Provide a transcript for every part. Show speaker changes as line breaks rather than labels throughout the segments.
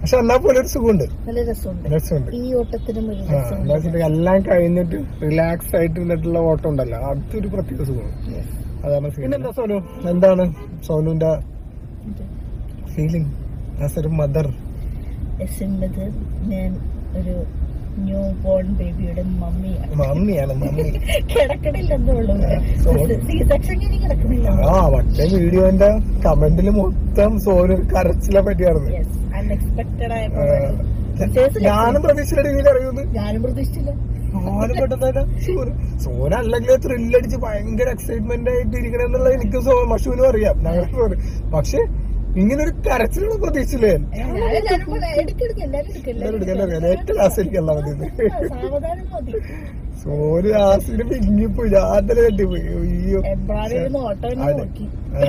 പക്ഷെ എന്നാ പോലെ ഒരു സുഖമുണ്ട്.
നല്ല രസമുണ്ട്.
രസമുണ്ട്.
ഈ ഓട്ടത്തിന്
എല്ലാം കഴിഞ്ഞിട്ട് റിലാക്സ് ആയിട്ട് നിന്നിട്ടുള്ള ഓട്ടം ഉണ്ടല്ലോ അതൊരു പ്രത്യേക സുഖമാണ്. അതാണ് പിന്നെന്താ സോനു? എന്താണ് സോനുവിന്റെ ഫീലിംഗ് ആസ് ഒരു മദർ
ഞാൻ ഒരു ന്യൂ ബോൺ ബേബിയുടെ മമ്മിയാണ്.
മമ്മിയാണ് മമ്മി.
കിടക്കണില്ലെന്നേ ഉള്ളൂ
so-
സി സെക്ഷൻ ഇനി കിടക്കണില്ല.
ആ മറ്റേ വീഡിയോന്റെ കമന്റിൽ മൊത്തം സോനു കരച്ചിലെ പറ്റിയായിരുന്നു.
അൺഎക്സ്പെക്ടഡ് ആയ
ഞാനും പ്രതീക്ഷിച്ച രീതിയിൽ അറിയുന്നു
ഞാനും പ്രതീക്ഷിച്ചില്ല.
സോന അല്ലെങ്കിൽ ത്രില്ലടിച്ച് ഭയങ്കര എക്സൈറ്റ്മെന്റ് ആയിട്ട് ഇരിക്കണെന്നുള്ള എനിക്ക് മഷൂനും അറിയാം. പക്ഷെ ഇങ്ങനെ ഒരു കരച്ചിലുള്ള പ്രതീക്ഷയില്ലേ ഏറ്റവും ആസ്വദിക്കല്ല മതി
മതി.
സോന് ആസിന് പിങ്ങിപ്പോയി ഞാൻ കെട്ടിപ്പോയി അയ്യോ.
ഓട്ടോ തന്നെ നോക്കി.
ആ,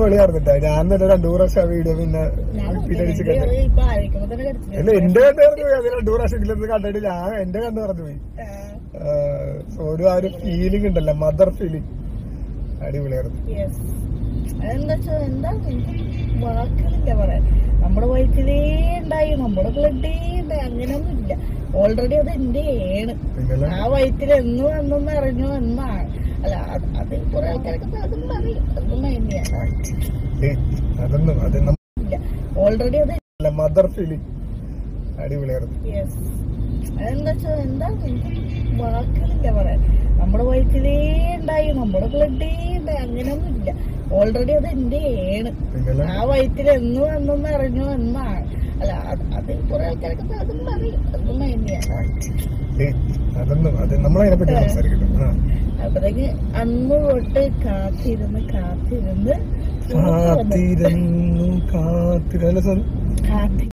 പൊളി അറിഞ്ഞിട്ടാ ഞാൻ തന്നെ രണ്ടു പ്രാവശ്യം വീഡിയോ പിന്നെ
പിന്നടിച്ച്.
അല്ല എന്റെ കണ്ടു പറഞ്ഞു പോയി. അത് രണ്ടു പ്രാവശ്യം ഇതിലൊന്നും കണ്ടിട്ട് ഞാൻ എന്റെ കണ്ടു പറഞ്ഞു പോയി. സോരു ആ ഒരു ഫീലിംഗ് ഉണ്ടല്ലോ. മദർ ഫീലിംഗ് അടിപൊളിയായിരുന്നു.
അതെന്താ വെച്ചാ എന്താ വാക്കുകളില്ല പറയാൻ? നമ്മുടെ വയറ്റിലേ ഉണ്ടായി നമ്മുടെ ബ്ലഡേ ഉണ്ടായി അങ്ങനൊന്നും ഇല്ല ഓൾറെഡി അത് എന്റെ ആണ് ആ വയറ്റിൽ എന്ന് വന്നെന്ന് അറിഞ്ഞു എന്നാണ് അല്ല അത് കുറെ ആൾക്കാരൊക്കെ അതും പറയും അതൊന്നും തന്നെയാണ് ഓൾറെഡി അത്
മദർ ഫീലിംഗ് അടിപൊളിയായിരുന്നു
യെസ് അതെന്താ എന്താ വാക്കുകളില്ല പറയാൻ? നമ്മുടെ വയറ്റിലേ നമ്മുടെ ബ്ലഡ് അങ്ങനൊന്നുമില്ല. ഓൾറെഡി അത് എന്റെ ആണ് ആ വയറ്റിൽ എന്ന് വന്നെന്ന് അറിഞ്ഞു എന്നാണ് അല്ല അത് കുറെ ആൾക്കാരൊക്കെ അതും പറയും
അത്
അപ്പത്തേക്ക് അന്ന് തൊട്ട് കാത്തിരുന്ന് കാത്തിരുന്ന്
കാത്തിരുന്ന് കാത്തിരുന്ന്. കാത്തിരുന്നു
കാത്തി